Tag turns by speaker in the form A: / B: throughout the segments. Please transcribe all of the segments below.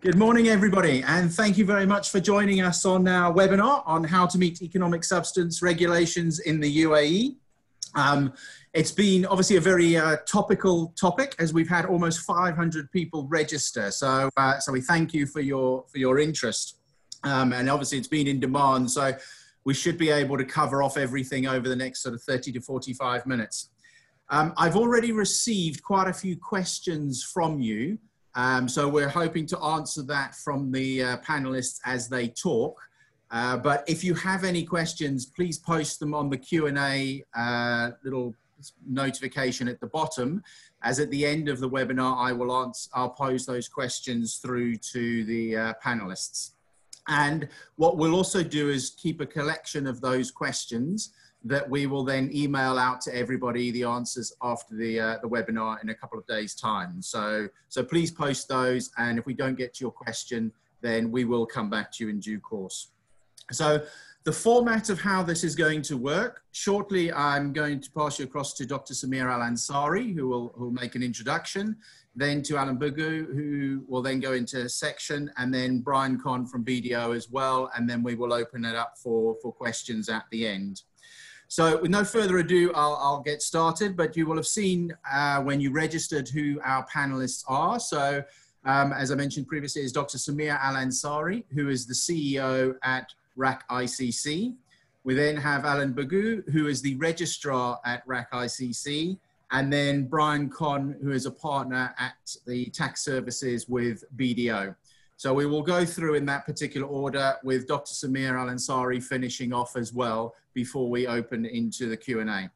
A: Good morning, everybody, and thank you very much for joining us on our webinar on how to meet economic substance regulations in the UAE. Um, it's been obviously a very uh, topical topic as we've had almost 500 people register. So, uh, so we thank you for your for your interest, um, and obviously it's been in demand. So, we should be able to cover off everything over the next sort of 30 to 45 minutes. Um, I've already received quite a few questions from you. Um, so we're hoping to answer that from the uh, panelists as they talk. Uh, but if you have any questions, please post them on the Q&A uh, little notification at the bottom. As at the end of the webinar, I will answer, I'll pose those questions through to the uh, panelists. And what we'll also do is keep a collection of those questions that we will then email out to everybody the answers after the, uh, the webinar in a couple of days time. So, so please post those and if we don't get to your question, then we will come back to you in due course. So the format of how this is going to work, shortly I'm going to pass you across to Dr. Sameer Al-Ansari, who will, who will make an introduction, then to Alan Bougourd, who will then go into a section, and then Brian Conn from BDO as well, and then we will open it up for, for questions at the end. So with no further ado, I'll, I'll get started, but you will have seen uh, when you registered who our panelists are. So um, as I mentioned previously, is Dr. Sameer Al-Ansari, who is the CEO at RAK ICC. We then have Alan Bougourd, who is the registrar at RAK ICC, and then Brian Conn, who is a partner at the tax services with BDO. So we will go through in that particular order with Dr. Sameer Al-Ansari finishing off as well before we open into the Q&A.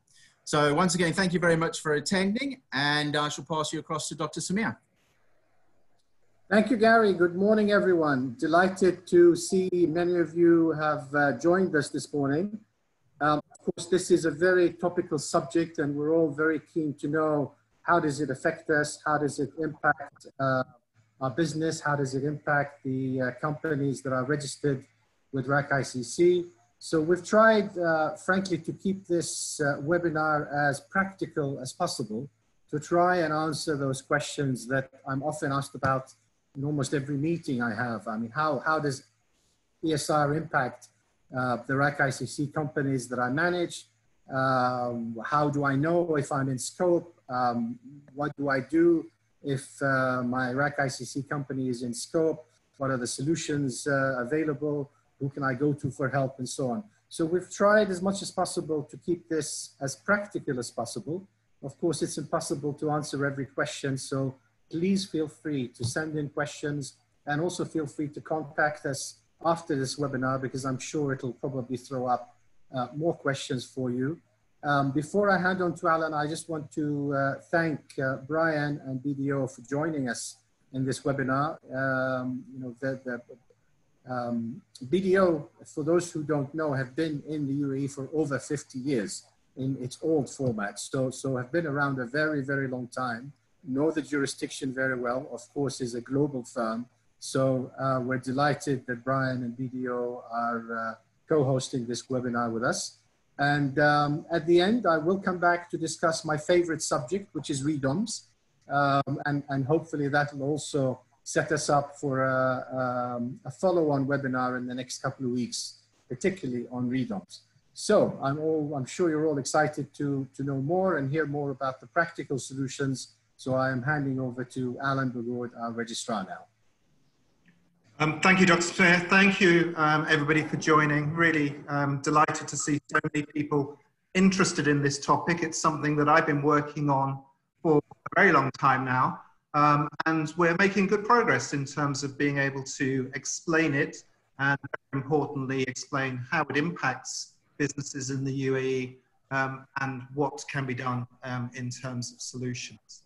A: So once again, thank you very much for attending and I shall pass you across to Dr. Sameer.
B: Thank you, Gary. Good morning, everyone. Delighted to see many of you have uh, joined us this morning. Um, of course, this is a very topical subject and we're all very keen to know how does it affect us? How does it impact uh, business? How does it impact the uh, companies that are registered with RAK ICC? So we've tried, uh, frankly, to keep this uh, webinar as practical as possible to try and answer those questions that I'm often asked about in almost every meeting I have. I mean, how, how does ESR impact uh, the RAK ICC companies that I manage? Um, how do I know if I'm in scope? Um, what do I do if uh, my RAK ICC company is in scope, what are the solutions uh, available, who can I go to for help and so on. So we've tried as much as possible to keep this as practical as possible. Of course, it's impossible to answer every question, so please feel free to send in questions and also feel free to contact us after this webinar because I'm sure it'll probably throw up uh, more questions for you. Um, before I hand on to Alan, I just want to uh, thank uh, Brian and BDO for joining us in this webinar. Um, you know, the, the um, BDO, for those who don't know, have been in the UAE for over 50 years in its old format. So, so have been around a very, very long time, know the jurisdiction very well, of course, is a global firm. So uh, we're delighted that Brian and BDO are uh, co-hosting this webinar with us. And um, at the end, I will come back to discuss my favorite subject, which is redoms. Um, and, and hopefully that will also set us up for a, um, a follow-on webinar in the next couple of weeks, particularly on redoms. So I'm, all, I'm sure you're all excited to, to know more and hear more about the practical solutions. So I am handing over to Alan Bougourd, our registrar now.
C: Um, thank you, Dr. Clare. Thank you, um, everybody, for joining. Really um, delighted to see so many people interested in this topic. It's something that I've been working on for a very long time now. Um, and we're making good progress in terms of being able to explain it and, importantly, explain how it impacts businesses in the UAE um, and what can be done um, in terms of solutions.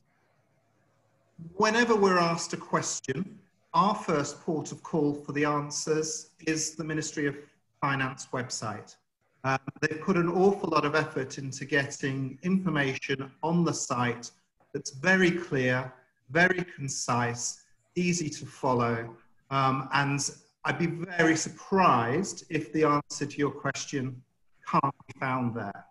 C: Whenever we're asked a question, our first port of call for the answers is the Ministry of Finance website. Um, they've put an awful lot of effort into getting information on the site that's very clear, very concise, easy to follow, um, and I'd be very surprised if the answer to your question can't be found there.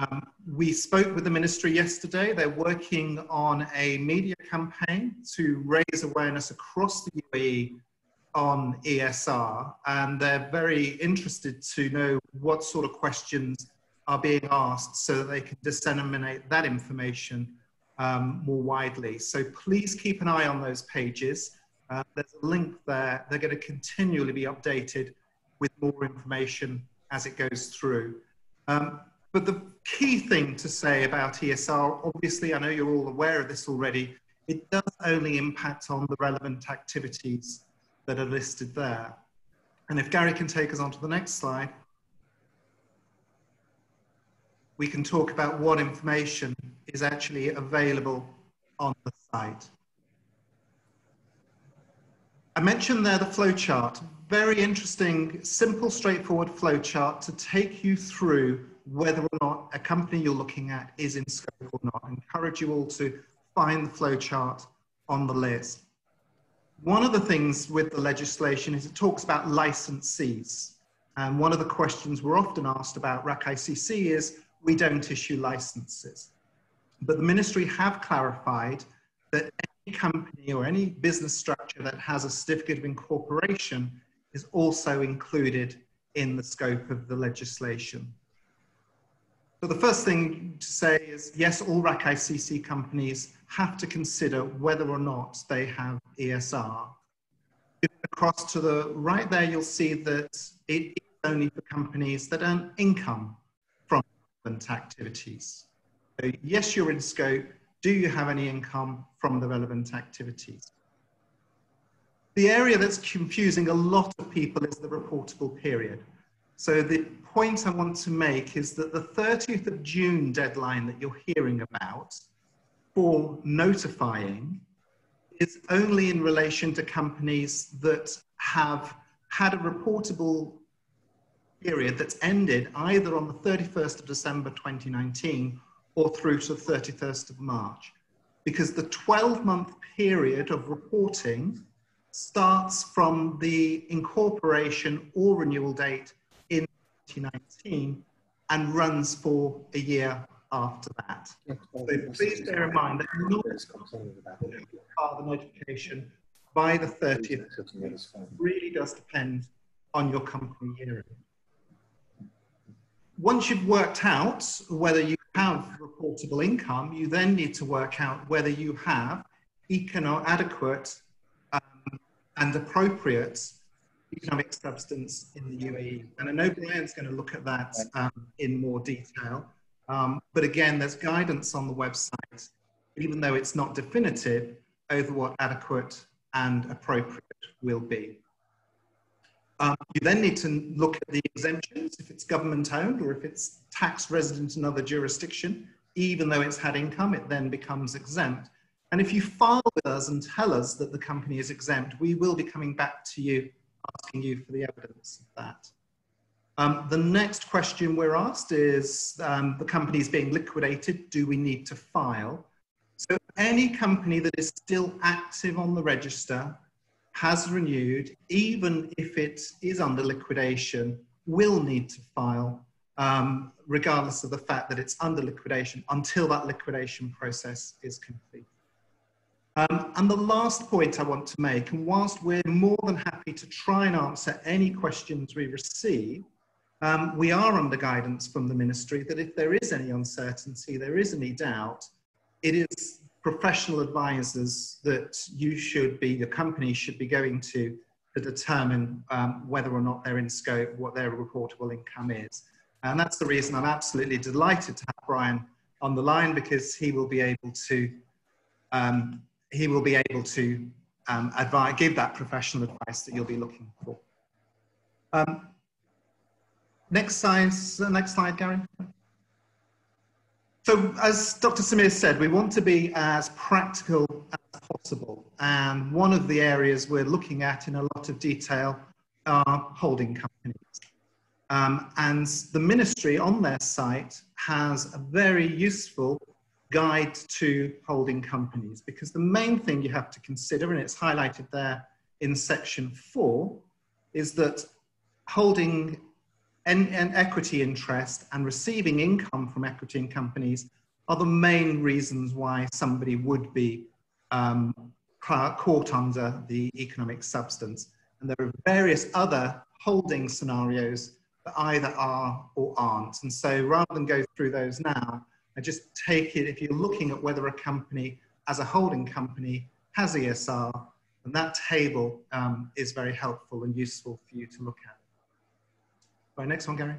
C: Um, we spoke with the ministry yesterday. They're working on a media campaign to raise awareness across the UAE on ESR, and they're very interested to know what sort of questions are being asked so that they can disseminate that information um, more widely. So please keep an eye on those pages. Uh, there's a link there. They're going to continually be updated with more information as it goes through. Um, but the key thing to say about ESR, obviously, I know you're all aware of this already, it does only impact on the relevant activities that are listed there. And if Gary can take us on to the next slide, we can talk about what information is actually available on the site. I mentioned there the flowchart. Very interesting, simple, straightforward flowchart to take you through whether or not a company you're looking at is in scope or not. I encourage you all to find the flowchart on the list. One of the things with the legislation is it talks about licensees. And one of the questions we're often asked about RAK ICC is we don't issue licenses. But the ministry have clarified that any company or any business structure that has a certificate of incorporation is also included in the scope of the legislation. So the first thing to say is, yes, all RAK ICC companies have to consider whether or not they have ESR. Across to the right there, you'll see that it is only for companies that earn income from relevant activities. So yes, you're in scope. Do you have any income from the relevant activities? The area that's confusing a lot of people is the reportable period. So the point I want to make is that the 30th of June deadline that you're hearing about for notifying is only in relation to companies that have had a reportable period that's ended either on the 31st of December 2019 or through to the 31st of March. Because the 12 month period of reporting starts from the incorporation or renewal date 2019 and runs for a year after that. So please bear in mind that not the notification by the 30th really does depend on your company year. Once you've worked out whether you have reportable income, you then need to work out whether you have economic adequate um, and appropriate economic substance in the UAE. And I know Brian's going to look at that um, in more detail. Um, but again, there's guidance on the website, even though it's not definitive, over what adequate and appropriate will be. Um, you then need to look at the exemptions, if it's government owned or if it's tax resident in another jurisdiction, even though it's had income, it then becomes exempt. And if you file with us and tell us that the company is exempt, we will be coming back to you asking you for the evidence of that. Um, the next question we're asked is um, the company is being liquidated, do we need to file? So any company that is still active on the register has renewed, even if it is under liquidation, will need to file um, regardless of the fact that it's under liquidation until that liquidation process is complete. Um, and the last point I want to make, and whilst we're more than happy to try and answer any questions we receive, um, we are under guidance from the ministry that if there is any uncertainty, there is any doubt, it is professional advisors that you should be, your company should be going to to determine um, whether or not they're in scope, what their reportable income is. And that's the reason I'm absolutely delighted to have Brian on the line because he will be able to um, he will be able to um, advise, give that professional advice that you'll be looking for. Um, next slide, next slide, Gary. So as Dr. Sameer said, we want to be as practical as possible. And one of the areas we're looking at in a lot of detail are holding companies. Um, and the ministry on their site has a very useful guide to holding companies because the main thing you have to consider, and it's highlighted there in section four, is that holding an, and equity interest and receiving income from equity in companies are the main reasons why somebody would be um, caught under the economic substance. And there are various other holding scenarios that either are or aren't. And so rather than go through those now, I just take it if you're looking at whether a company as a holding company has ESR, and that table um, is very helpful and useful for you to look at. Right, next one, Gary.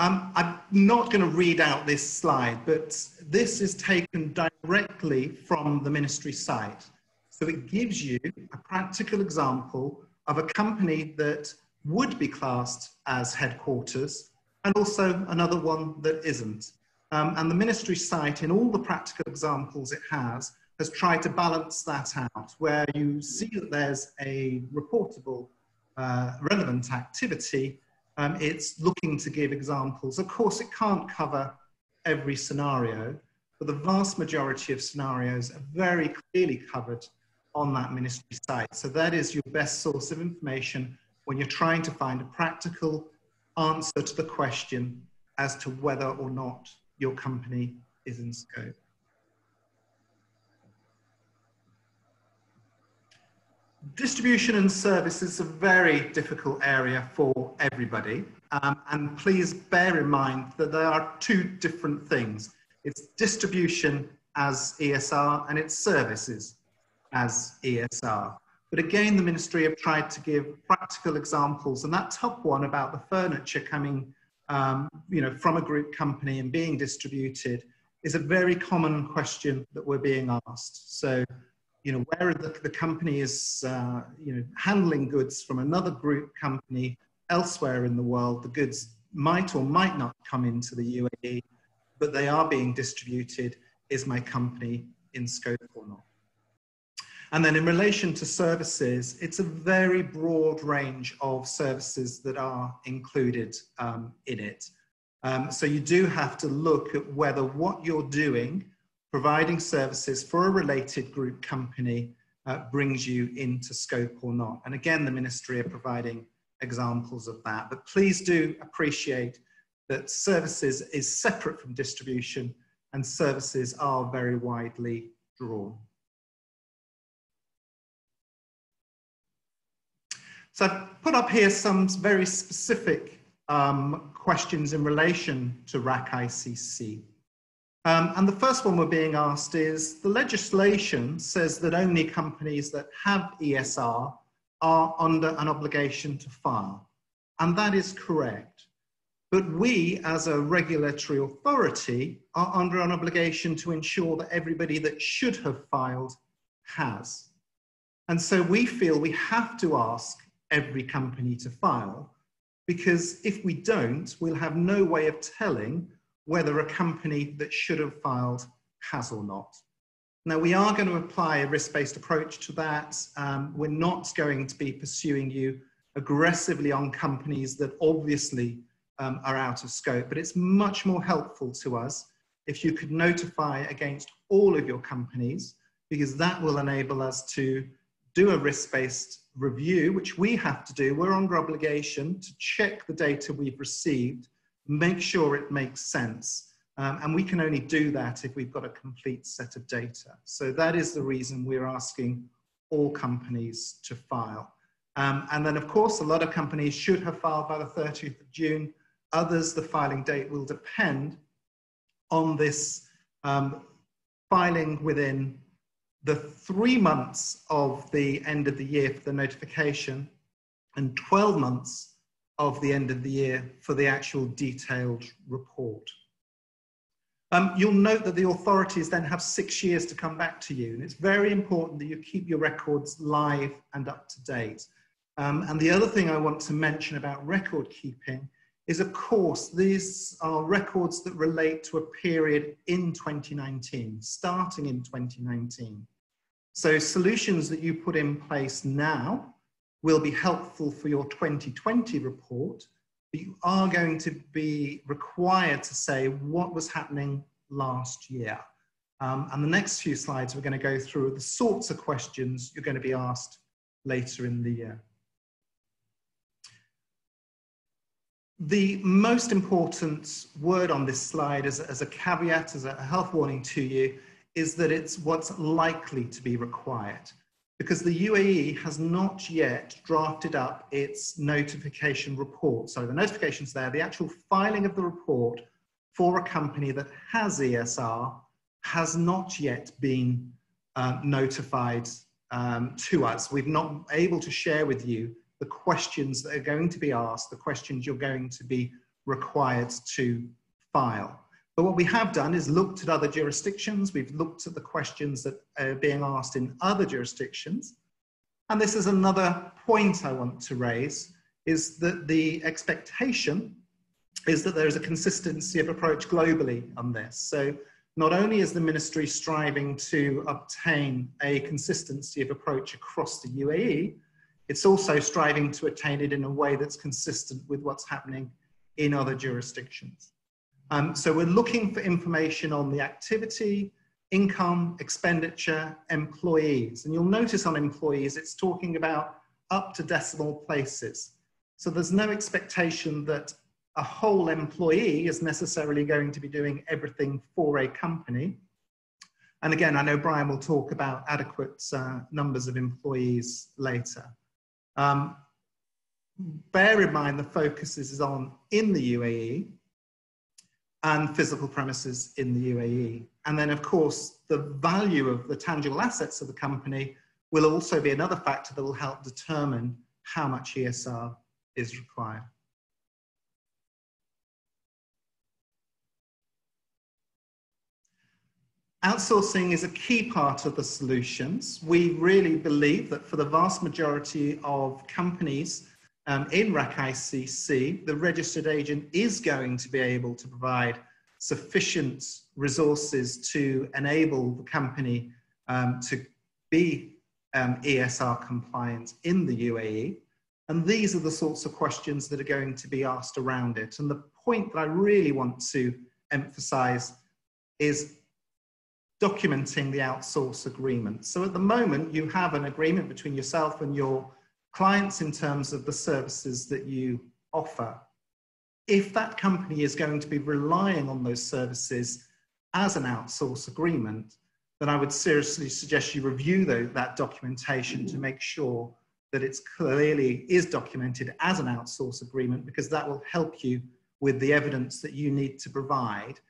C: Um, I'm not going to read out this slide, but this is taken directly from the ministry site. So it gives you a practical example of a company that would be classed as headquarters and also another one that isn't. Um, and the ministry site, in all the practical examples it has, has tried to balance that out, where you see that there's a reportable uh, relevant activity um, it's looking to give examples. Of course, it can't cover every scenario, but the vast majority of scenarios are very clearly covered on that ministry site. So that is your best source of information when you're trying to find a practical answer to the question as to whether or not your company is in scope. Distribution and service is a very difficult area for everybody. Um, and please bear in mind that there are two different things. It's distribution as ESR and it's services as ESR. But again, the ministry have tried to give practical examples. And that top one about the furniture coming um, you know, from a group company and being distributed is a very common question that we're being asked. So you know, where the, the company is, uh, you know, handling goods from another group company elsewhere in the world, the goods might or might not come into the UAE, but they are being distributed. Is my company in scope or not? And then in relation to services, it's a very broad range of services that are included um, in it. Um, so you do have to look at whether what you're doing providing services for a related group company uh, brings you into scope or not. And again, the ministry are providing examples of that. But please do appreciate that services is separate from distribution and services are very widely drawn. So I've put up here some very specific um, questions in relation to RAK ICC. Um, and the first one we're being asked is the legislation says that only companies that have ESR are under an obligation to file. And that is correct. But we, as a regulatory authority, are under an obligation to ensure that everybody that should have filed has. And so we feel we have to ask every company to file because if we don't, we'll have no way of telling whether a company that should have filed has or not. Now, we are going to apply a risk-based approach to that. Um, we're not going to be pursuing you aggressively on companies that obviously um, are out of scope, but it's much more helpful to us if you could notify against all of your companies, because that will enable us to do a risk-based review, which we have to do. We're under obligation to check the data we've received make sure it makes sense. Um, and we can only do that if we've got a complete set of data. So that is the reason we're asking all companies to file. Um, and then of course, a lot of companies should have filed by the 30th of June. Others, the filing date will depend on this um, filing within the three months of the end of the year for the notification and 12 months of the end of the year for the actual detailed report. Um, you'll note that the authorities then have six years to come back to you, and it's very important that you keep your records live and up to date. Um, and the other thing I want to mention about record keeping is, of course, these are records that relate to a period in 2019, starting in 2019. So solutions that you put in place now will be helpful for your 2020 report, but you are going to be required to say what was happening last year. Um, and the next few slides we're going to go through the sorts of questions you're going to be asked later in the year. The most important word on this slide as, as a caveat, as a health warning to you, is that it's what's likely to be required because the UAE has not yet drafted up its notification report. So the notification's there, the actual filing of the report for a company that has ESR has not yet been uh, notified um, to us. We've not able to share with you the questions that are going to be asked, the questions you're going to be required to file. But what we have done is looked at other jurisdictions. We've looked at the questions that are being asked in other jurisdictions. And this is another point I want to raise, is that the expectation is that there is a consistency of approach globally on this. So not only is the ministry striving to obtain a consistency of approach across the UAE, it's also striving to attain it in a way that's consistent with what's happening in other jurisdictions. Um, so we're looking for information on the activity, income, expenditure, employees. And you'll notice on employees, it's talking about up to decimal places. So there's no expectation that a whole employee is necessarily going to be doing everything for a company. And again, I know Brian will talk about adequate uh, numbers of employees later. Um, bear in mind the focus is on in the UAE and physical premises in the UAE. And then of course, the value of the tangible assets of the company will also be another factor that will help determine how much ESR is required. Outsourcing is a key part of the solutions. We really believe that for the vast majority of companies um, in RAK ICC, the registered agent is going to be able to provide sufficient resources to enable the company um, to be um, ESR compliant in the UAE. And these are the sorts of questions that are going to be asked around it. And the point that I really want to emphasize is documenting the outsource agreement. So at the moment, you have an agreement between yourself and your clients in terms of the services that you offer. If that company is going to be relying on those services as an outsource agreement, then I would seriously suggest you review that documentation to make sure that it's clearly is documented as an outsource agreement because that will help you with the evidence that you need to provide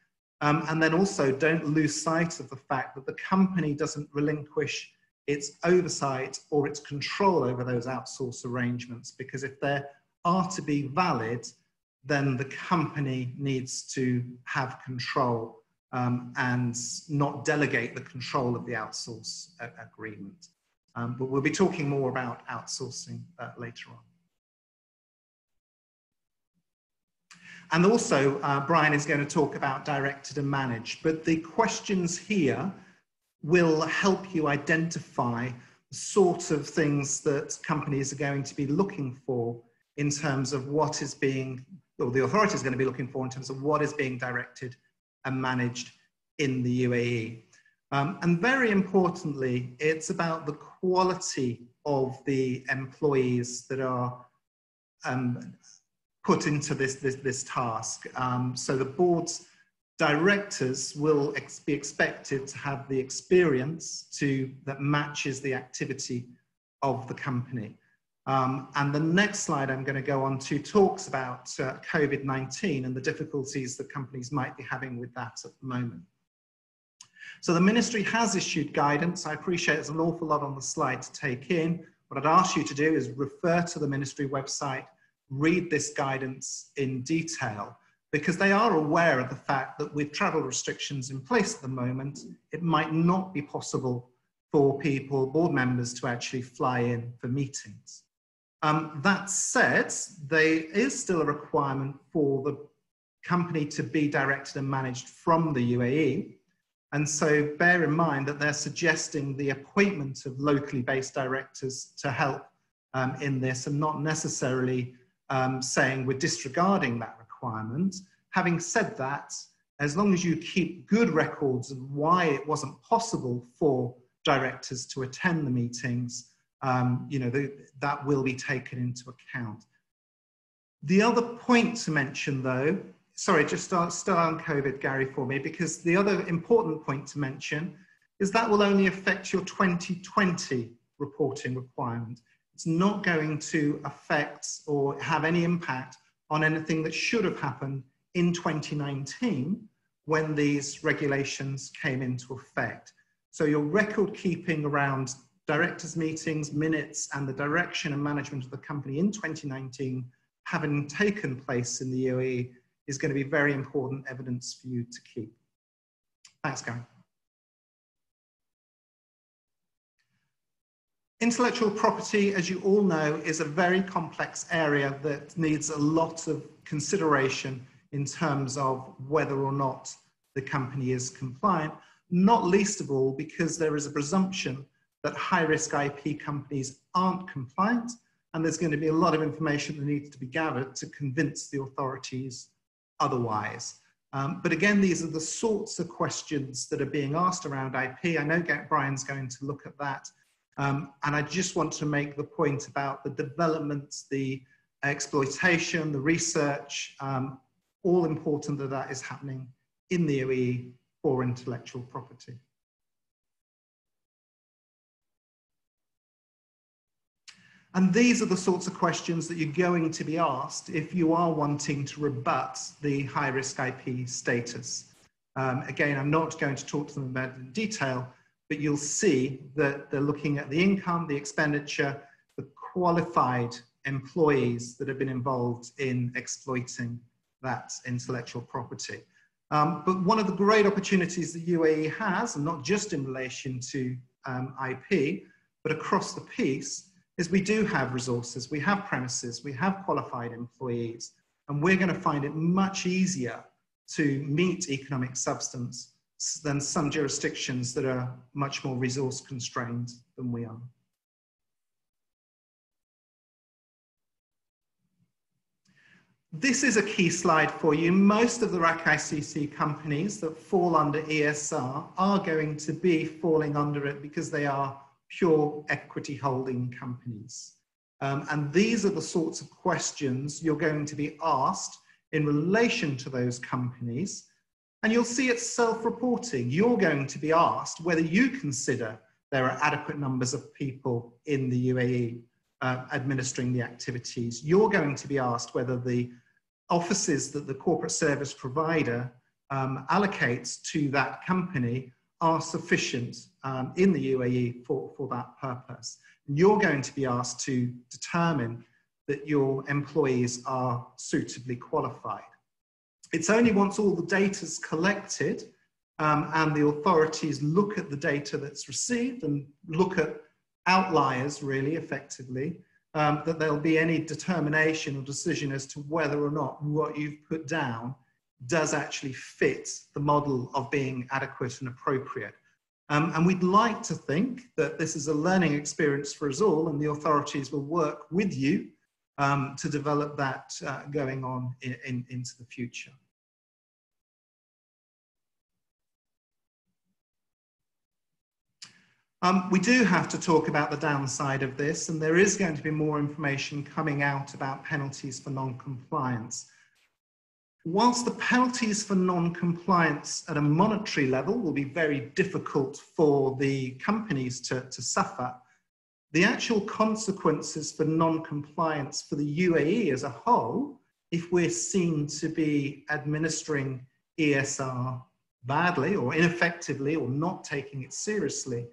C: um, and then also don't lose sight of the fact that the company doesn't relinquish its oversight or its control over those outsource arrangements because if they are to be valid, then the company needs to have control um, and not delegate the control of the outsource uh, agreement. Um, but we'll be talking more about outsourcing uh, later on. And also, uh, Brian is going to talk about directed and managed. But the questions here will help you identify the sort of things that companies are going to be looking for in terms of what is being, or the authority is going to be looking for in terms of what is being directed and managed in the UAE. Um, and very importantly, it's about the quality of the employees that are um, put into this, this, this task. Um, so the board's directors will ex be expected to have the experience to, that matches the activity of the company. Um, and the next slide I'm going to go on to talks about uh, COVID-19 and the difficulties that companies might be having with that at the moment. So the ministry has issued guidance. I appreciate there's an awful lot on the slide to take in. What I'd ask you to do is refer to the ministry website read this guidance in detail because they are aware of the fact that with travel restrictions in place at the moment, it might not be possible for people, board members, to actually fly in for meetings. Um, that said, there is still a requirement for the company to be directed and managed from the UAE. And so bear in mind that they're suggesting the appointment of locally based directors to help um, in this and not necessarily um, saying we're disregarding that requirement. Having said that, as long as you keep good records of why it wasn't possible for directors to attend the meetings, um, you know, the, that will be taken into account. The other point to mention though, sorry, just start, start on COVID, Gary, for me, because the other important point to mention is that will only affect your 2020 reporting requirement. It's not going to affect or have any impact on anything that should have happened in 2019 when these regulations came into effect. So your record keeping around directors meetings, minutes, and the direction and management of the company in 2019 having taken place in the UAE is going to be very important evidence for you to keep. Thanks, Gary. Intellectual property, as you all know, is a very complex area that needs a lot of consideration in terms of whether or not the company is compliant, not least of all because there is a presumption that high risk IP companies aren't compliant, and there's going to be a lot of information that needs to be gathered to convince the authorities otherwise. Um, but again, these are the sorts of questions that are being asked around IP. I know Brian's going to look at that um, and I just want to make the point about the developments, the exploitation, the research, um, all important that that is happening in the UAE for intellectual property. And these are the sorts of questions that you're going to be asked if you are wanting to rebut the high risk IP status. Um, again, I'm not going to talk to them about it in detail, but you'll see that they're looking at the income, the expenditure, the qualified employees that have been involved in exploiting that intellectual property. Um, but one of the great opportunities the UAE has, and not just in relation to um, IP, but across the piece, is we do have resources, we have premises, we have qualified employees, and we're going to find it much easier to meet economic substance than some jurisdictions that are much more resource constrained than we are. This is a key slide for you. Most of the RAK ICC companies that fall under ESR are going to be falling under it because they are pure equity holding companies. Um, and these are the sorts of questions you're going to be asked in relation to those companies and you'll see it's self-reporting. You're going to be asked whether you consider there are adequate numbers of people in the UAE uh, administering the activities. You're going to be asked whether the offices that the corporate service provider um, allocates to that company are sufficient um, in the UAE for, for that purpose. And you're going to be asked to determine that your employees are suitably qualified. It's only once all the data is collected um, and the authorities look at the data that's received and look at outliers really effectively um, that there'll be any determination or decision as to whether or not what you've put down does actually fit the model of being adequate and appropriate. Um, and we'd like to think that this is a learning experience for us all and the authorities will work with you um, to develop that uh, going on in, in, into the future. Um, we do have to talk about the downside of this, and there is going to be more information coming out about penalties for non-compliance. Whilst the penalties for non-compliance at a monetary level will be very difficult for the companies to, to suffer, the actual consequences for non-compliance for the UAE as a whole, if we're seen to be administering ESR badly or ineffectively or not taking it seriously,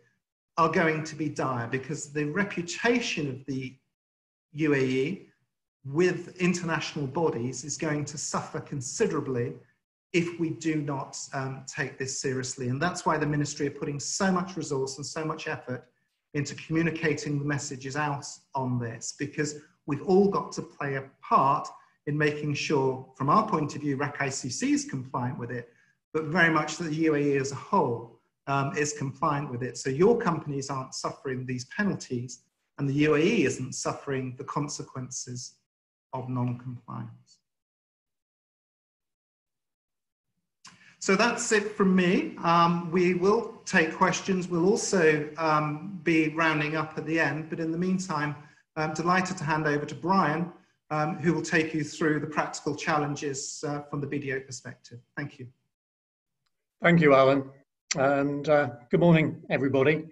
C: are going to be dire because the reputation of the UAE with international bodies is going to suffer considerably if we do not um, take this seriously. And that's why the ministry are putting so much resource and so much effort into communicating the messages out on this because we've all got to play a part in making sure, from our point of view, RAK ICC is compliant with it, but very much that the UAE as a whole um, is compliant with it. So your companies aren't suffering these penalties and the UAE isn't suffering the consequences of non-compliance. So that's it from me. Um, we will take questions. We'll also um, be rounding up at the end, but in the meantime, I'm delighted to hand over to Brian, um, who will take you through the practical challenges uh, from the BDO perspective. Thank you.
D: Thank you, Alan, and uh, good morning, everybody.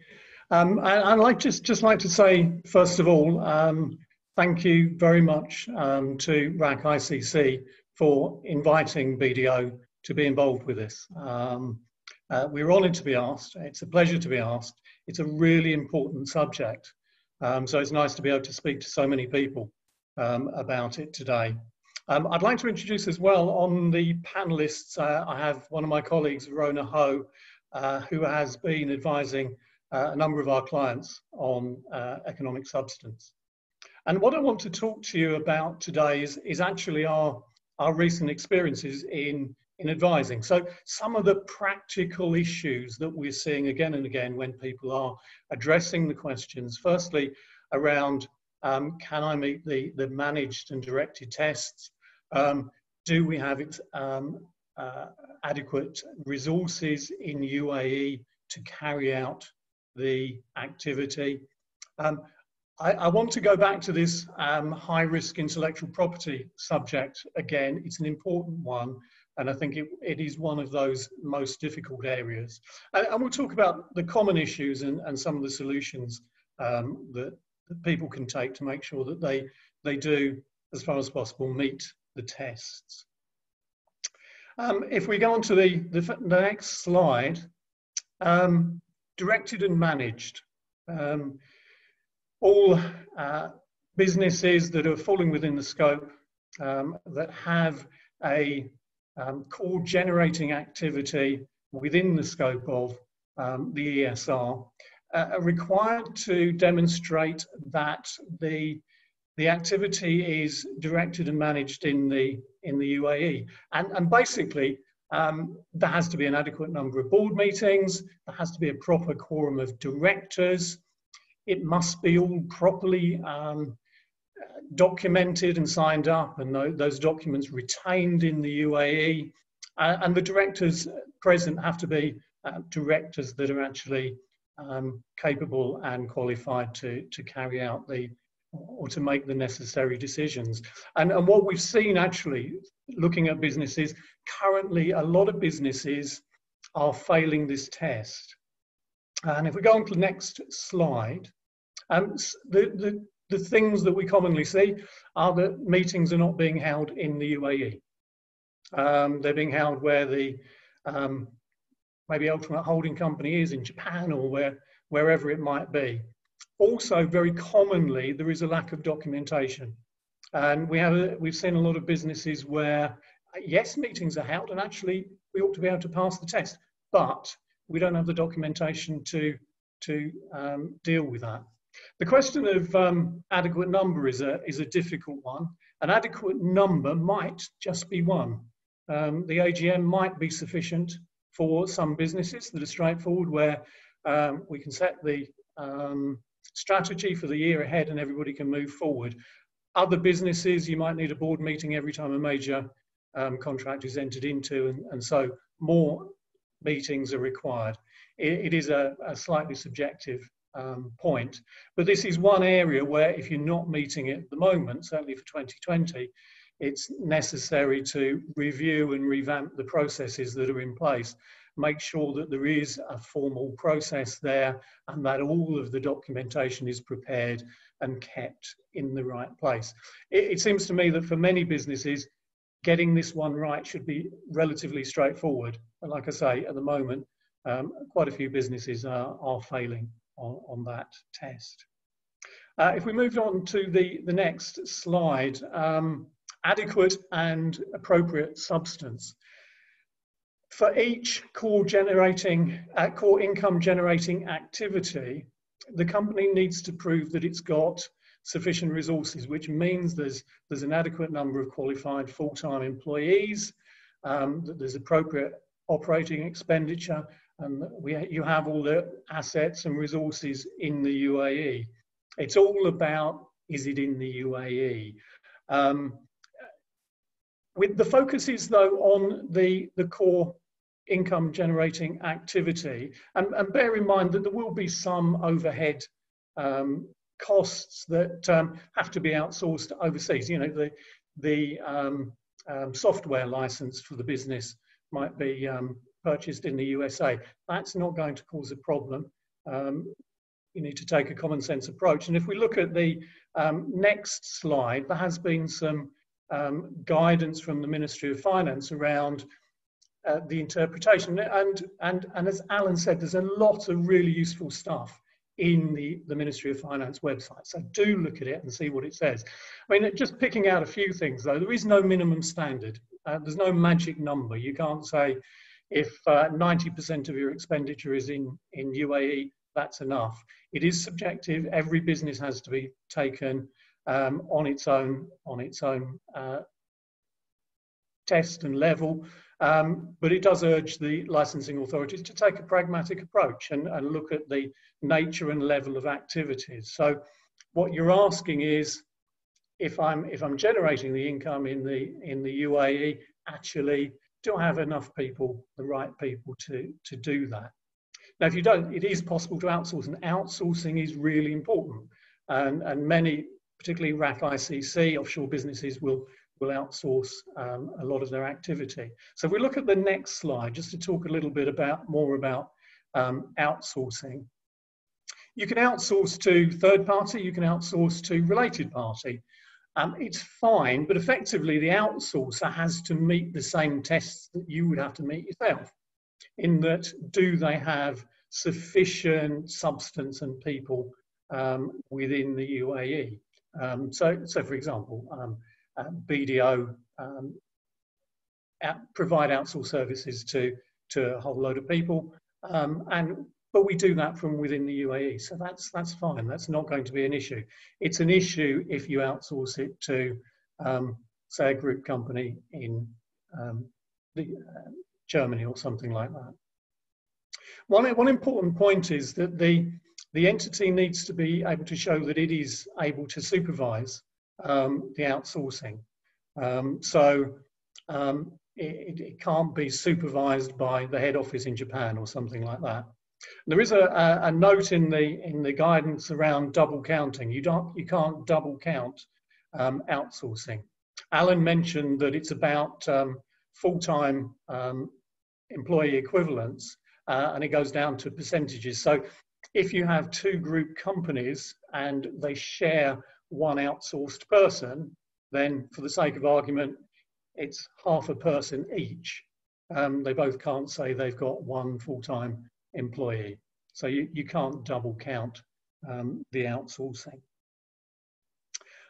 D: Um, I, would like just just like to say first of all, um, thank you very much um, to RAK ICC for inviting BDO to be involved with this. Um, uh, we're honoured to be asked. It's a pleasure to be asked. It's a really important subject, um, so it's nice to be able to speak to so many people um, about it today. Um, I'd like to introduce as well on the panelists, uh, I have one of my colleagues, Rona Ho, uh, who has been advising uh, a number of our clients on uh, economic substance. And what I want to talk to you about today is, is actually our, our recent experiences in, in advising. So some of the practical issues that we're seeing again and again when people are addressing the questions, firstly, around um, can I meet the, the managed and directed tests? Um, do we have um, uh, adequate resources in UAE to carry out the activity? Um, I, I, want to go back to this um, high risk intellectual property subject again. It's an important one, and I think it, it is one of those most difficult areas. And, and we'll talk about the common issues and, and some of the solutions um, that, that people can take to make sure that they, they do, as far as possible, meet the tests. Um, if we go on to the, the, the next slide, um, directed and managed. Um, all uh, businesses that are falling within the scope um, that have a um, generating activity within the scope of um, the ESR uh, are required to demonstrate that the the activity is directed and managed in the in the UAE, and and basically um, there has to be an adequate number of board meetings. There has to be a proper quorum of directors. It must be all properly um, documented and signed up, and th those documents retained in the UAE. Uh, and the directors present have to be uh, directors that are actually um, capable and qualified to, to carry out the or to make the necessary decisions. And, and what we've seen actually, looking at businesses, currently a lot of businesses are failing this test. And if we go on to the next slide, um, the, the, the things that we commonly see are that meetings are not being held in the UAE. Um, they're being held where the um, maybe ultimate holding company is in Japan or where, wherever it might be. Also, very commonly, there is a lack of documentation. And we have a, we've seen a lot of businesses where, yes, meetings are held, and actually we ought to be able to pass the test, but we don't have the documentation to, to um, deal with that. The question of um, adequate number is a, is a difficult one. An adequate number might just be one. Um, the AGM might be sufficient for some businesses that are straightforward, where um, we can set the um, strategy for the year ahead and everybody can move forward. Other businesses, you might need a board meeting every time a major um, contract is entered into, and, and, so more meetings are required. it, it is a, a, slightly subjective um, point, but this is one area where if you're not meeting it at the moment, certainly for 2020, it's necessary to review and revamp the processes that are in place make sure that there is a formal process there and that all of the documentation is prepared and kept in the right place. It, it seems to me that for many businesses, getting this one right should be relatively straightforward. And like I say, at the moment, um, quite a few businesses are, are failing on, on that test. Uh, if we moved on to the, the next slide, um, adequate and appropriate substance for each core generating, uh, core income generating activity, the company needs to prove that it's got sufficient resources, which means there's, there's an adequate number of qualified full-time employees, um, that there's appropriate operating expenditure, and we, you have all the assets and resources in the UAE. It's all about, is it in the UAE? Um, with the focus is though on the, the core income generating activity. And, and, bear in mind that there will be some overhead um, costs that um, have to be outsourced overseas. You know, the, the um, um software license for the business might be um, purchased in the USA. That's not going to cause a problem. Um, you need to take a common sense approach. And if we look at the next slide, there has been some guidance from the Ministry of Finance around uh, the interpretation. And, and, and as Alan said, there's a lot of really useful stuff in the, the Ministry of Finance website. So do look at it and see what it says. I mean, just picking out a few things though, there is no minimum standard. Uh, there's no magic number. You can't say if 90% uh, of your expenditure is in, in UAE, that's enough. It is subjective. Every business has to be taken um, on its own, on its own uh, test and level. Um, but it does urge the licensing authorities to take a pragmatic approach and, and look at the nature and level of activities. So what you're asking is, if I'm if I'm generating the income in the in the UAE, actually, I have enough people, the right people to to do that? Now, if you don't, it is possible to outsource, and outsourcing is really important. And and many, particularly RAK ICC offshore businesses, will will outsource um, a lot of their activity. So if we look at the next slide, just to talk a little bit about more about um, outsourcing. You can outsource to third party, you can outsource to related party. Um, it's fine, but effectively the outsourcer has to meet the same tests that you would have to meet yourself. In that, do they have sufficient substance and people um, within the UAE? Um, so, so for example, um, um, BDO um, provide outsourced services to, to a whole load of people. Um, and but we do that from within the UAE, so that's that's fine. That's not going to be an issue. It's an issue if you outsource it to, um, say, a group company in um, the, uh, Germany or something like that. One one important point is that the the entity needs to be able to show that it is able to supervise um, the outsourcing. Um, so um, it, it, can't be supervised by the head office in Japan or something like that. There is a, a, a, note in the in the guidance around double counting. You don't you can't double count um, outsourcing. Alan mentioned that it's about um, full-time um, employee equivalents, uh, and it goes down to percentages. So if you have two group companies and they share one outsourced person, then for the sake of argument, it's half a person each. Um, they both can't say they've got one full-time employee. So you, you can't double count um, the outsourcing.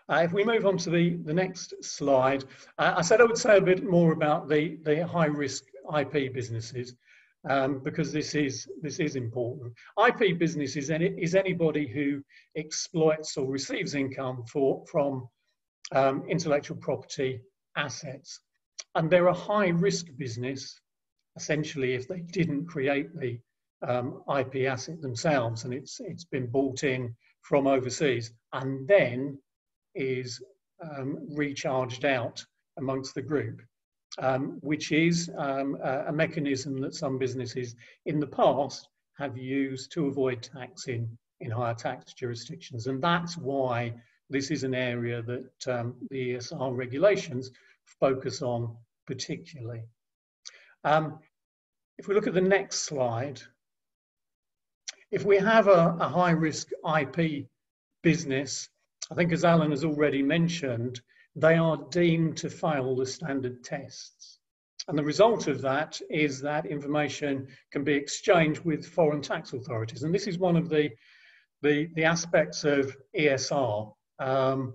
D: Uh, if we move on to the, the next slide, uh, I said I would say a bit more about the, the high risk IP businesses um, because this is this is important. IP business is any is anybody who exploits or receives income for from um, intellectual property assets, and they're a high risk business. Essentially, if they didn't create the um, IP asset themselves and it's it's been bought in from overseas and then is um, recharged out amongst the group um, which is um, a, a, mechanism that some businesses in the past have used to avoid tax in, in higher tax jurisdictions. And that's why this is an area that um, the ESR regulations focus on particularly. Um, if we look at the next slide, if we have a, a high risk IP business, I think as Alan has already mentioned, they are deemed to fail the standard tests. And the result of that is that information can be exchanged with foreign tax authorities. And this is one of the, the, the aspects of ESR. Um,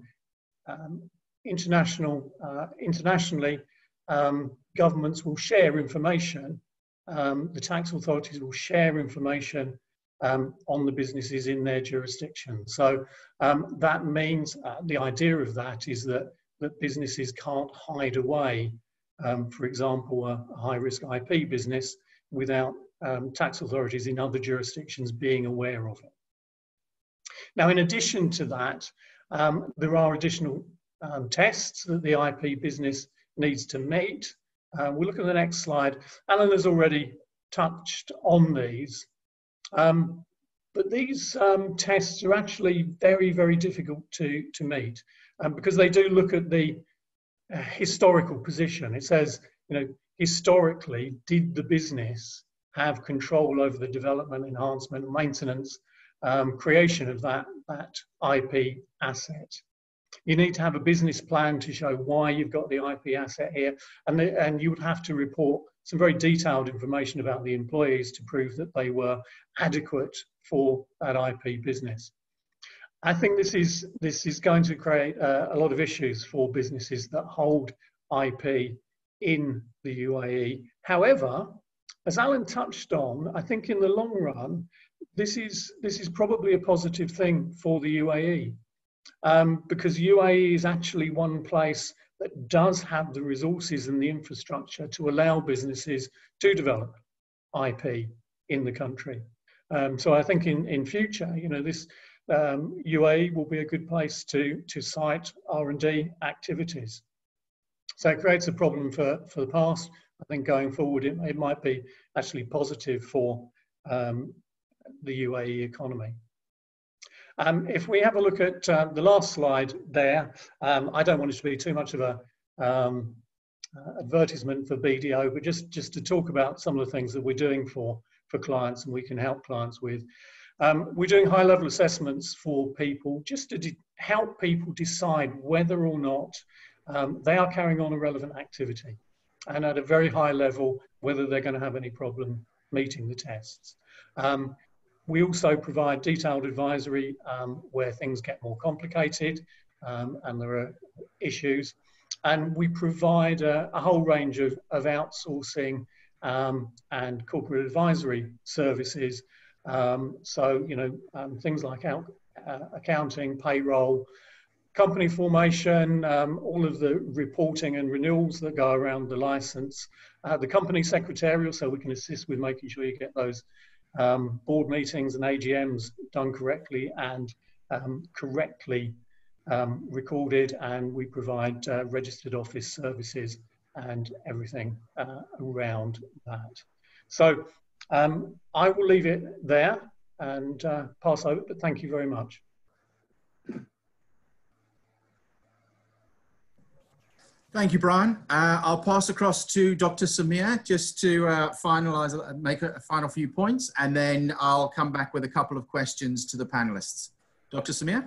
D: um, international, uh, internationally, um, governments will share information. Um, the tax authorities will share information um, on the businesses in their jurisdiction. So um, that means uh, the idea of that is that that businesses can't hide away, um, for example, a, high risk IP business without um, tax authorities in other jurisdictions being aware of it. Now, in addition to that, um, there are additional um, tests that the IP business needs to meet. Uh, we'll look at the next slide. Alan has already touched on these. Um, but these um, tests are actually very, very difficult to, to meet um, because they do look at the uh, historical position. It says, you know, historically, did the business have control over the development, enhancement, maintenance, um, creation of that, that IP asset? You need to have a business plan to show why you've got the IP asset here, and, the, and you would have to report some very detailed information about the employees to prove that they were adequate for that IP business. I think this is this is going to create uh, a lot of issues for businesses that hold IP in the UAE. However, as Alan touched on, I think in the long run, this is this is probably a positive thing for the UAE um, because UAE is actually one place that does have the resources and the infrastructure to allow businesses to develop IP in the country. Um, so I think in, in future, you know, this um, UAE will be a good place to, to site R&D activities. So it creates a problem for, for the past. I think going forward, it, it might be actually positive for um, the UAE economy. Um, if we have a look at uh, the last slide there, um, I don't want it to be too much of a um, uh, advertisement for BDO, but just, just to talk about some of the things that we're doing for, for clients and we can help clients with. Um, we're doing high level assessments for people just to help people decide whether or not um, they are carrying on a relevant activity and at a very high level whether they're going to have any problem meeting the tests. Um, we also provide detailed advisory um, where things get more complicated um, and there are issues. And we provide a, a whole range of, of outsourcing um, and corporate advisory services. Um, so, you know, um, things like out, uh, accounting, payroll, company formation, um, all of the reporting and renewals that go around the license, uh, the company secretarial, so we can assist with making sure you get those um, board meetings and AGMs done correctly and um, correctly um, recorded, and we provide uh, registered office services and everything uh, around that. So um, I will leave it there and uh, pass over, but thank you very much.
A: Thank you, Brian. Uh, I'll pass across to Dr. Sameer just to uh, finalize, uh, make a, a, final few points, and then I'll come back with a couple of questions to the panelists. Dr. Sameer?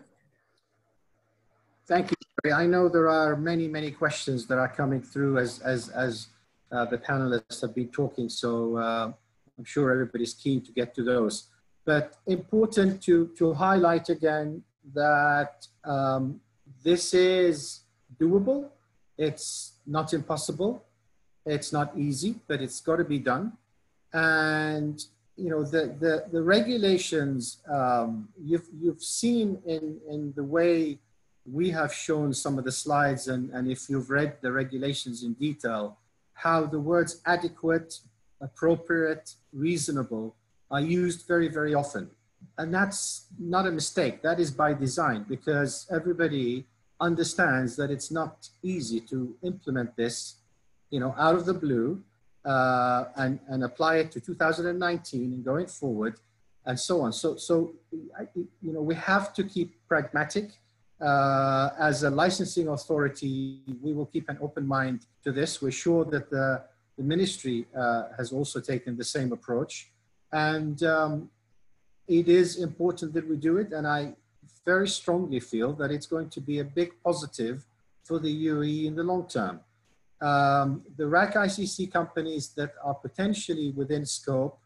B: Thank you. I know there are many, many questions that are coming through as, as, as uh, the panelists have been talking, so uh, I'm sure everybody's keen to get to those. But important to, to highlight again that um, this is doable it's not impossible. It's not easy, but it's got to be done. And you know the the, the regulations um, you've you've seen in in the way we have shown some of the slides, and and if you've read the regulations in detail, how the words adequate, appropriate, reasonable are used very very often, and that's not a mistake. That is by design because everybody understands that it's not easy to implement this, you know, out of the blue uh, and, and apply it to 2019 and going forward and so on. So, so you know, we have to keep pragmatic. Uh, as a licensing authority, we will keep an open mind to this. We're sure that the, the ministry uh, has also taken the same approach. And um, it is important that we do it. And I very strongly feel that it's going to be a big positive for the UAE in the long term. Um, the RAK ICC companies that are potentially within scope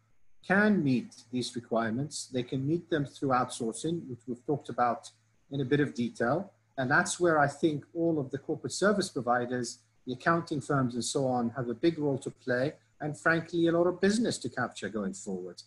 B: can meet these requirements. They can meet them through outsourcing, which we've talked about in a bit of detail. And that's where I think all of the corporate service providers, the accounting firms and so on have a big role to play and frankly, a lot of business to capture going forward.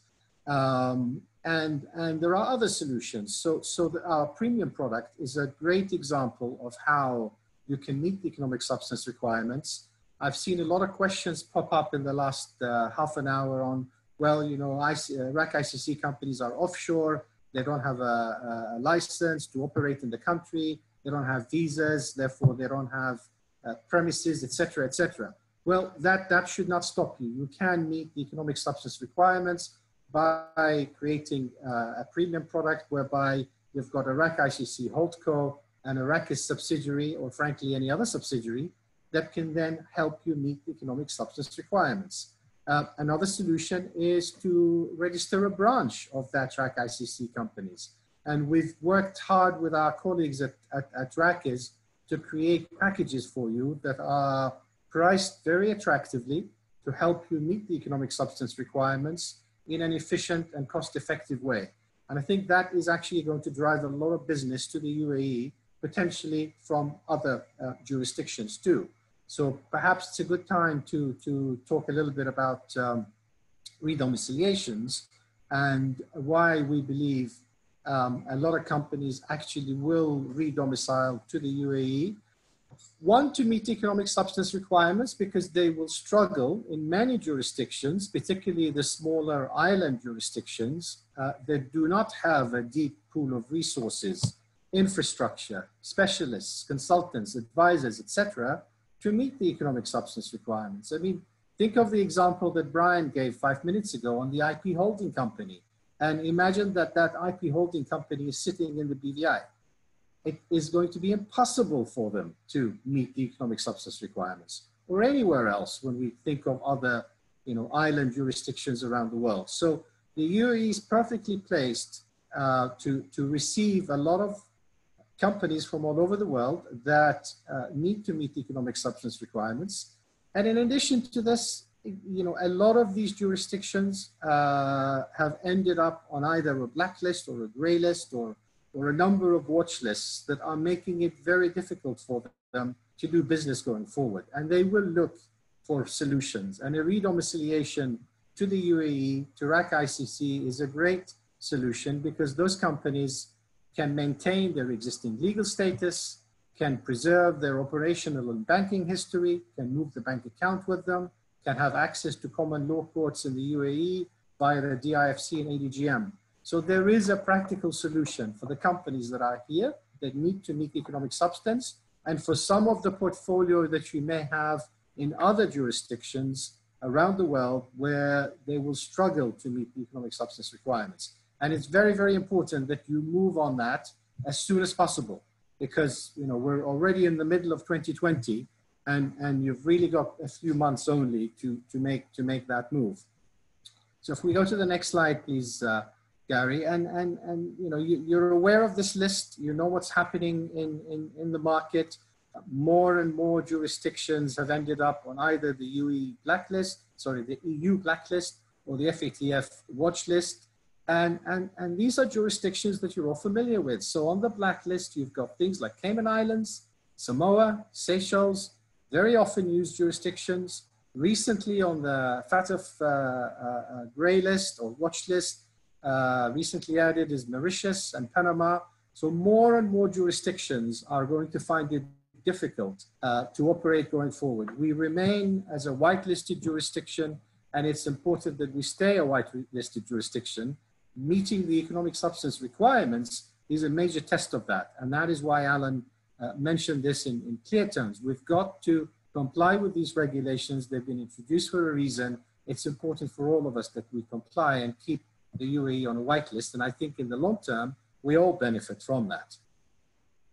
B: Um, and, and there are other solutions. So, so the, our premium product is a great example of how you can meet the economic substance requirements. I've seen a lot of questions pop up in the last uh, half an hour on, well, you know, IC, uh, ICC companies are offshore. They don't have a, a, license to operate in the country. They don't have visas, therefore they don't have uh, premises, etc., etc. Well, that, that should not stop you. You can meet the economic substance requirements by creating uh, a premium product whereby you've got a RAK ICC holdco and a RAKEZ subsidiary, or frankly, any other subsidiary that can then help you meet the economic substance requirements. Uh, another solution is to register a branch of that RAK ICC companies. And we've worked hard with our colleagues at, at, at to create packages for you that are priced very attractively to help you meet the economic substance requirements in an efficient and cost effective way. And I think that is actually going to drive a lot of business to the UAE, potentially from other uh, jurisdictions too. So perhaps it's a good time to, to talk a little bit about um, redomiciliations and why we believe um, a lot of companies actually will redomicile to the UAE. One, to meet economic substance requirements because they will struggle in many jurisdictions, particularly the smaller island jurisdictions uh, that do not have a deep pool of resources, infrastructure, specialists, consultants, advisors, etc to meet the economic substance requirements. I mean, think of the example that Brian gave five minutes ago on the IP holding company. And imagine that that IP holding company is sitting in the BVI. It is going to be impossible for them to meet the economic substance requirements or anywhere else when we think of other you know, island jurisdictions around the world. So the UAE is perfectly placed uh, to, to receive a lot of companies from all over the world that uh, need to meet economic substance requirements. And in addition to this, you know, a lot of these jurisdictions uh, have ended up on either a blacklist or a gray list or, or a number of watch lists that are making it very difficult for them to do business going forward. And they will look for solutions. And a redomiciliation to the UAE, to RAK ICC is a great solution because those companies can maintain their existing legal status, can preserve their operational and banking history, can move the bank account with them, can have access to common law courts in the UAE via the DIFC and ADGM. So there is a practical solution for the companies that are here that need to meet economic substance and for some of the portfolio that you may have in other jurisdictions around the world where they will struggle to meet the economic substance requirements. And it's very, very important that you move on that as soon as possible because you know we're already in the middle of 2020 and, and you've really got a few months only to, to, make, to make that move. So if we go to the next slide, please, uh, Gary, and, and, and you know, you, you're aware of this list, you know what's happening in, in, in the market. More and more jurisdictions have ended up on either the UE blacklist, sorry, the EU blacklist or the FATF watch list. And, and, and these are jurisdictions that you're all familiar with. So on the blacklist, you've got things like Cayman Islands, Samoa, Seychelles, very often used jurisdictions. Recently on the FATF uh, uh, uh, gray list or watch list, uh, recently added is Mauritius and Panama. So more and more jurisdictions are going to find it difficult uh, to operate going forward. We remain as a whitelisted jurisdiction, and it's important that we stay a whitelisted jurisdiction meeting the economic substance requirements is a major test of that. And that is why Alan uh, mentioned this in, in clear terms. We've got to comply with these regulations. They've been introduced for a reason. It's important for all of us that we comply and keep the UAE on a whitelist. And I think in the long term, we all benefit from that.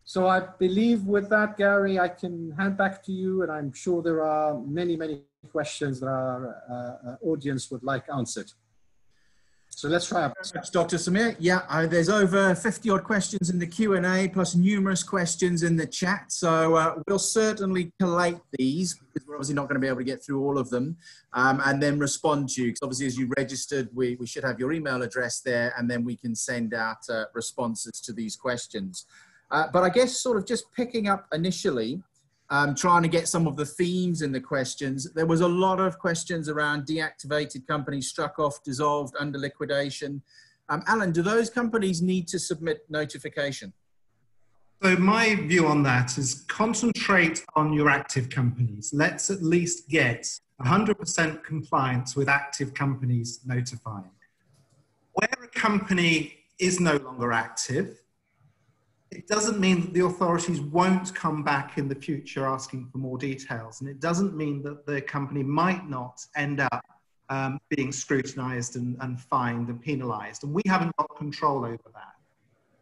B: So I believe with that, Gary, I can hand back to you. And I'm sure there are many, many questions that our uh, uh audience would like answered. So let's try.
A: our best, Dr. Sameer. Yeah, uh, there's over 50 odd questions in the Q&A plus numerous questions in the chat. So uh, we'll certainly collate these because we're obviously not going to be able to get through all of them um, and then respond to you. Because obviously as you registered, we, we should have your email address there and then we can send out uh, responses to these questions. Uh, but I guess sort of just picking up initially, um, trying to get some of the themes in the questions. There was a lot of questions around deactivated companies struck off, dissolved, under liquidation. Um, Alan, do those companies need to submit notification?
C: So my view on that is concentrate on your active companies. Let's at least get 100% compliance with active companies notifying. Where a company is no longer active, it doesn't mean that the authorities won't come back in the future asking for more details. And it doesn't mean that the company might not end up um, being scrutinized and, and fined and penalized. And we haven't got control over that.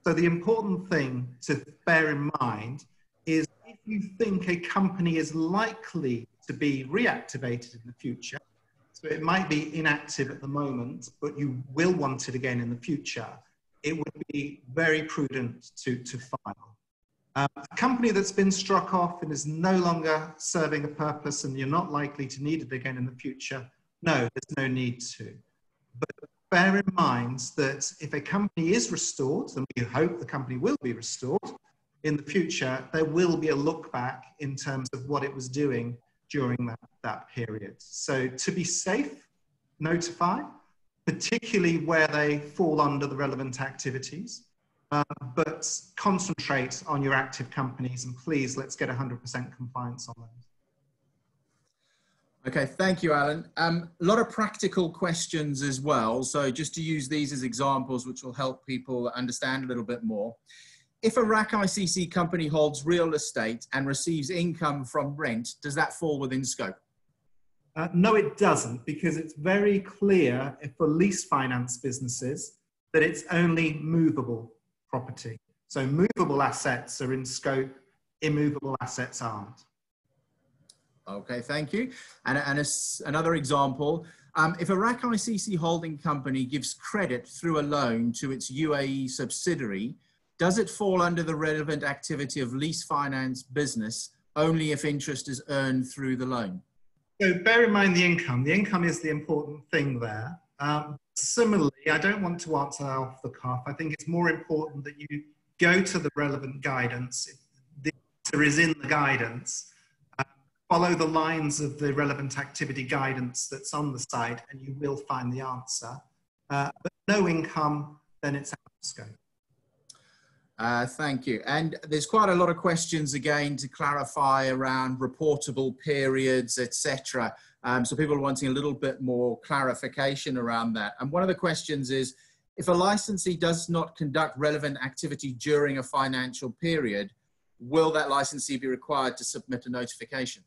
C: So the important thing to bear in mind is if you think a company is likely to be reactivated in the future, so it might be inactive at the moment, but you will want it again in the future, it would be very prudent to, to file. Um, a company that's been struck off and is no longer serving a purpose and you're not likely to need it again in the future, no, there's no need to. But bear in mind that if a company is restored, and we hope the company will be restored in the future, there will be a look back in terms of what it was doing during that, that period. So to be safe, notify, particularly where they fall under the relevant activities. Uh, but concentrate on your active companies and please let's get 100% compliance on those.
A: Okay, thank you, Alan. Um, a lot of practical questions as well. So just to use these as examples, which will help people understand a little bit more. If a RAK ICC company holds real estate and receives income from rent, does that fall within scope?
C: Uh, no, it doesn't, because it's very clear for lease finance businesses that it's only movable property. So movable assets are in scope, immovable assets aren't.
A: Okay, thank you. And, and a, another example, um, if a RAK ICC holding company gives credit through a loan to its UAE subsidiary, does it fall under the relevant activity of lease finance business only if interest is earned through the loan?
C: So bear in mind the income. The income is the important thing there. Um, similarly, I don't want to answer off the cuff. I think it's more important that you go to the relevant guidance. The answer is in the guidance follow the lines of the relevant activity guidance that's on the site and you will find the answer. Uh, but no income, then it's out of scope.
A: Uh, thank you. And there's quite a lot of questions again to clarify around reportable periods, etc. Um, so people are wanting a little bit more clarification around that. And one of the questions is, if a licensee does not conduct relevant activity during a financial period, will that licensee be required to submit a notification?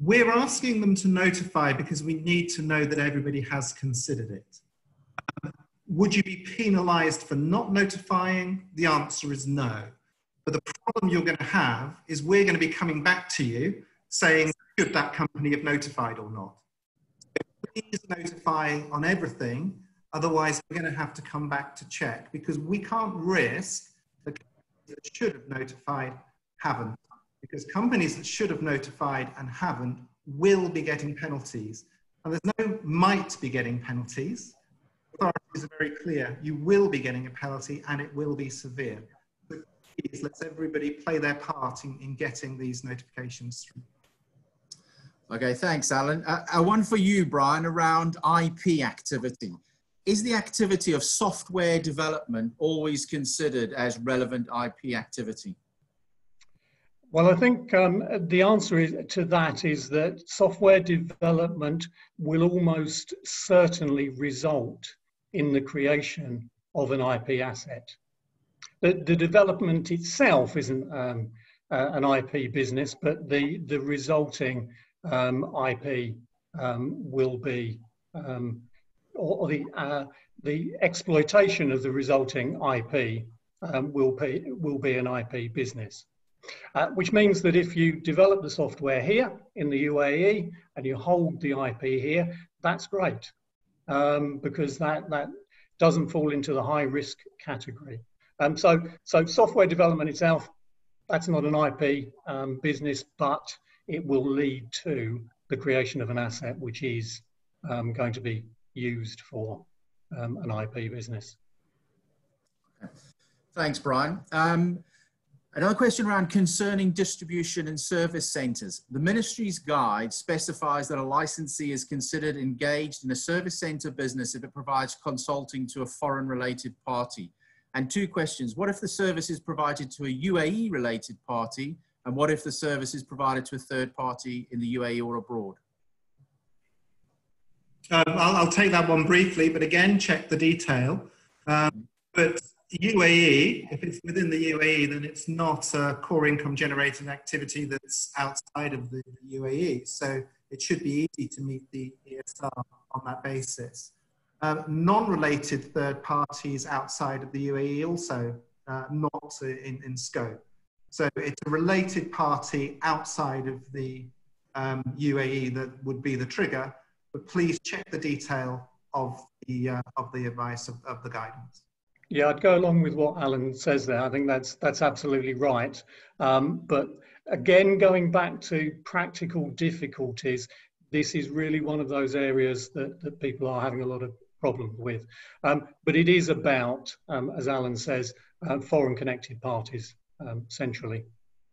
C: We're asking them to notify because we need to know that everybody has considered it. Would you be penalized for not notifying? The answer is no. But the problem you're going to have is we're going to be coming back to you saying, should that company have notified or not? Please notify on everything. Otherwise, we're going to have to come back to check because we can't risk the companies that should have notified haven't because companies that should have notified and haven't will be getting penalties. And there's no might be getting penalties. Authorities are very clear. You will be getting a penalty and it will be severe. So please, let's everybody play their part in, in getting these notifications through.
A: Okay, thanks, Alan. Uh, uh, one for you, Brian, around IP activity. Is the activity of software development always considered as relevant IP activity?
D: Well, I think um, the answer is, to that is that software development will almost certainly result in the creation of an IP asset. The, the development itself isn't um, uh, an IP business, but the, the resulting um, IP um, will be, um, or, the, uh, the exploitation of the resulting IP um, will, be, will be an IP business. Uh, which means that if you develop the software here in the UAE and you hold the IP here, that's great um, because that, that doesn't fall into the high risk category. Um, so, so software development itself, that's not an IP um, business, but it will lead to the creation of an asset which is um, going to be used for um, an IP business.
A: Thanks, Brian. Another question around concerning distribution and service centres. The ministry's guide specifies that a licensee is considered engaged in a service centre business if it provides consulting to a foreign related party. And two questions. What if the service is provided to a UAE related party? And what if the service is provided to a third party in the UAE or abroad?
C: Um, I'll, I'll, take that one briefly, but again, check the detail. Um, but UAE, if it's within the UAE, then it's not a core income generating activity that's outside of the UAE. So it should be easy to meet the ESR on that basis. Uh, non-related third parties outside of the UAE also uh, not in, in scope. So it's a related party outside of the um, UAE that would be the trigger, but please check the detail of the, uh, of the advice of, of the guidance.
D: Yeah, I'd go along with what Alan says there. I think that's that's absolutely right. Um, but again, going back to practical difficulties, this is really one of those areas that, that people are having a lot of problem with. Um, but it is about, um, as Alan says, uh, foreign connected parties um, centrally.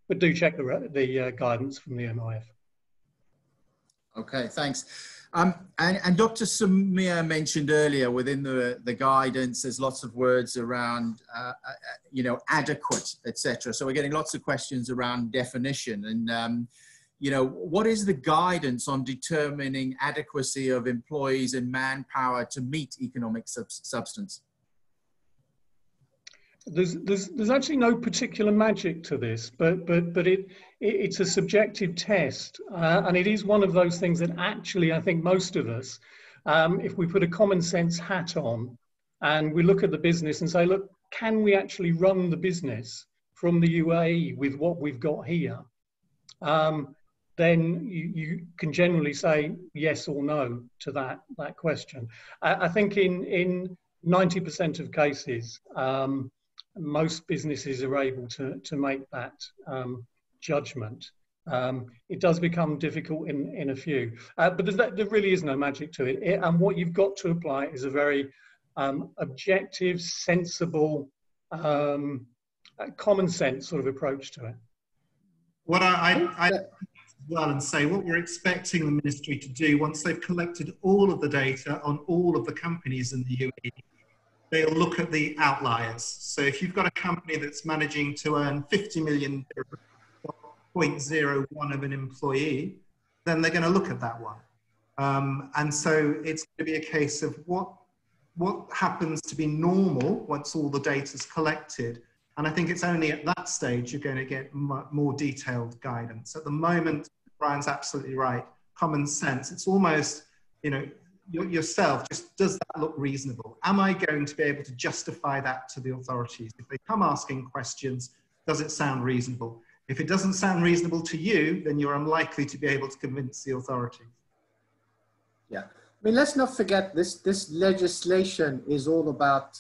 D: But do check the, the uh, guidance from the MIF.
A: Okay, thanks. Um, and, and, Dr. Sameer mentioned earlier within the, the guidance, there's lots of words around, uh, uh, you know, adequate, etc. So we're getting lots of questions around definition and, um, you know, what is the guidance on determining adequacy of employees and manpower to meet economic sub substance?
D: There's, there's, there's actually no particular magic to this, but, but, but it, it it's a subjective test. Uh, and it is one of those things that actually, I think most of us, um, if we put a common sense hat on and we look at the business and say, look, can we actually run the business from the UAE with what we've got here? Um, then you, you, can generally say yes or no to that, that question. I, I think in, in 90% of cases, um, most businesses are able to, to make that um, judgment. Um, it does become difficult in, in a few, uh, but there really is no magic to it. it. And what you've got to apply is a very um, objective, sensible, um, uh, common sense sort of approach to it.
C: What I, I, I well and say what we're expecting the ministry to do once they've collected all of the data on all of the companies in the UAE, they'll look at the outliers. So if you've got a company that's managing to earn 50 million, 0.01 of an employee, then they're going to look at that one. Um, and so it's going to be a case of what, what happens to be normal once all the data is collected and I think it's only at that stage you're going to get more detailed guidance. At the moment, Brian's absolutely right. Common sense. It's almost, you know, yourself, just does that look reasonable? Am I going to be able to justify that to the authorities? If they come asking questions, does it sound reasonable? If it doesn't sound reasonable to you, then you're unlikely to be able to convince the authorities.
B: Yeah. I mean, let's not forget this, this legislation is all about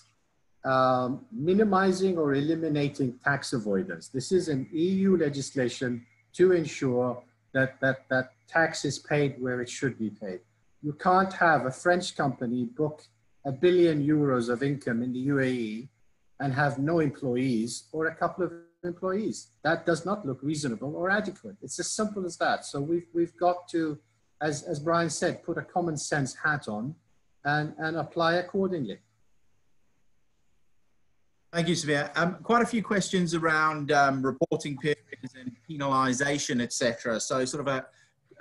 B: um, minimizing or eliminating tax avoidance. This is an EU legislation to ensure that, that, that tax is paid where it should be paid. You can't have a French company book a billion euros of income in the UAE and have no employees or a couple of employees. That does not look reasonable or adequate. It's as simple as that. So we've, we've got to, as, as Brian said, put a common sense hat on and, and apply accordingly.
A: Thank you, Sameer. Um, quite a few questions around um, reporting periods and penalisation, etc. So sort of a,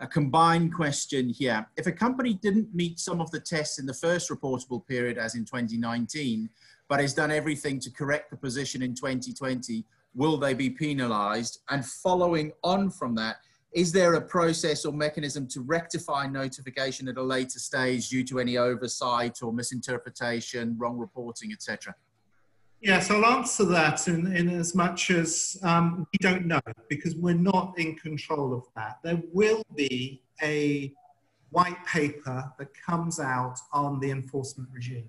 A: a combined question here. If a company didn't meet some of the tests in the first reportable period, as in 2019, but has done everything to correct the position in 2020, will they be penalised? And following on from that, is there a process or mechanism to rectify notification at a later stage due to any oversight or misinterpretation, wrong reporting, etc.?
C: Yes, I'll answer that in, in as much as um, we don't know because we're not in control of that. There will be a white paper that comes out on the enforcement regime.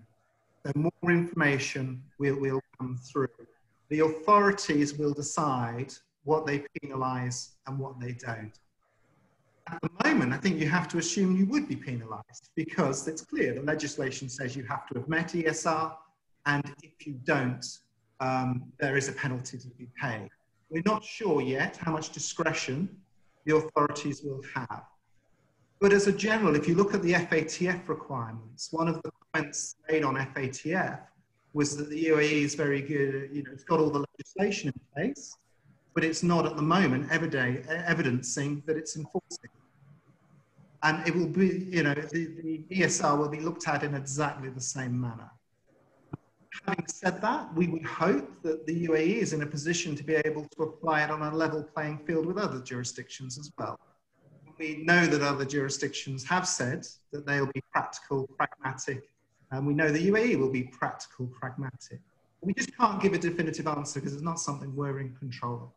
C: So more information will, will come through. The authorities will decide what they penalise and what they don't. At the moment, I think you have to assume you would be penalised because it's clear the legislation says you have to have met ESR, and if you don't, um, there is a penalty to be paid. We're not sure yet how much discretion the authorities will have. But as a general, if you look at the FATF requirements, one of the comments made on FATF was that the UAE is very good, you know, it's got all the legislation in place, but it's not at the moment evidencing that it's enforcing. And it will be, you know, the, the ESR will be looked at in exactly the same manner Having said that, we would hope that the UAE is in a position to be able to apply it on a level playing field with other jurisdictions as well. We know that other jurisdictions have said that they'll be practical, pragmatic, and we know the UAE will be practical, pragmatic. We just can't give a definitive answer because it's not something we're in control of.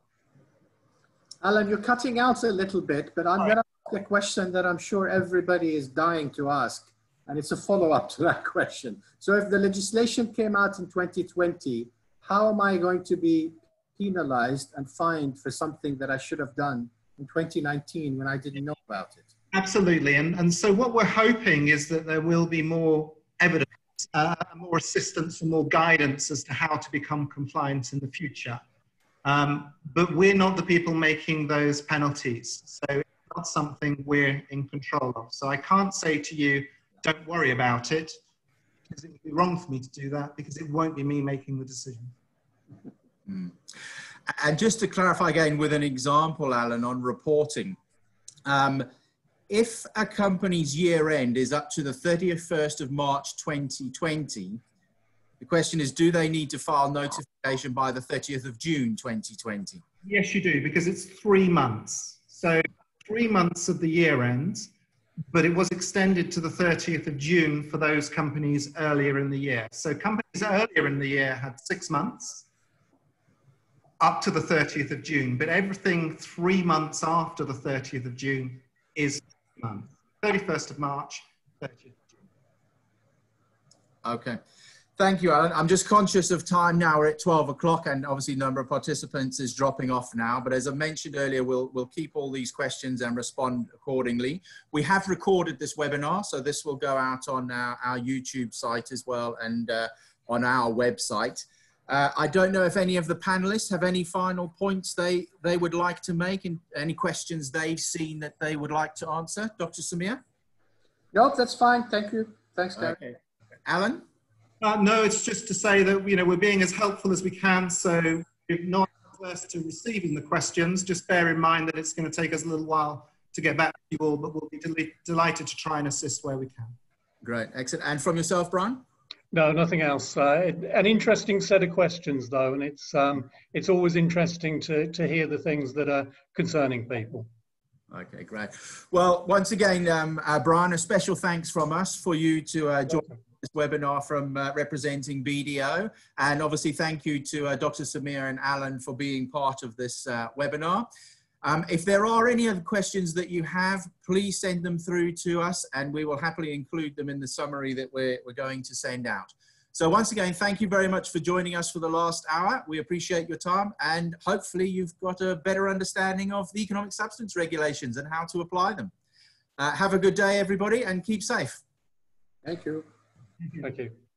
B: Alan, you're cutting out a little bit, but I'm going to ask a question that I'm sure everybody is dying to ask, and it's a follow-up to that question. So if the legislation came out in 2020, how am I going to be penalized and fined for something that I should have done in 2019 when I didn't know about it?
C: Absolutely, and, and so what we're hoping is that there will be more evidence, uh, more assistance and more guidance as to how to become compliant in the future. Um, but we're not the people making those penalties. So it's not something we're in control of. So I can't say to you, don't worry about it, because it would be wrong for me to do that, because it won't be me making the decision.
A: Mm. And just to clarify again with an example, Alan, on reporting, um, if a company's year end is up to the 31st of March 2020, the question is, do they need to file notification by the 30th of June 2020?
C: Yes, you do, because it's three months. So three months of the year end, but it was extended to the 30th of June for those companies earlier in the year. So companies earlier in the year had six months up to the 30th of June, but everything three months after the 30th of June is month, 31st of March, 30th of June.
A: Okay. Thank you, Alan. I'm just conscious of time now. We're at 12 o'clock and obviously the number of participants is dropping off now. But as I mentioned earlier, we'll, we'll keep all these questions and respond accordingly. We have recorded this webinar, so this will go out on our, our YouTube site as well and uh, on our website. Uh, I don't know if any of the panelists have any final points they, they would like to make and any questions they've seen that they would like to answer. Dr. Sameer?
B: No, that's fine. Thank you. Thanks, Gary. Okay.
A: Alan?
C: Uh, no, it's just to say that you know we're being as helpful as we can. So if not averse to receiving the questions, just bear in mind that it's going to take us a little while to get back to you all, but we'll be del delighted to try and assist where we can.
A: Great, excellent. And from yourself, Brian?
D: No, nothing else. Uh, an interesting set of questions, though, and it's um, it's always interesting to to hear the things that are concerning people.
A: Okay, great. Well, once again, um, uh, Brian, a special thanks from us for you to uh, join this webinar from uh, representing BDO. And obviously, thank you to uh, Dr. Sameer and Alan for being part of this uh, webinar. Um, if there are any other questions that you have, please send them through to us and we will happily include them in the summary that we're, we're going to send out. So once again, thank you very much for joining us for the last hour. We appreciate your time and hopefully you've got a better understanding of the economic substance regulations and how to apply them. Uh, have a good day, everybody, and keep safe.
B: Thank you.
D: Thank you.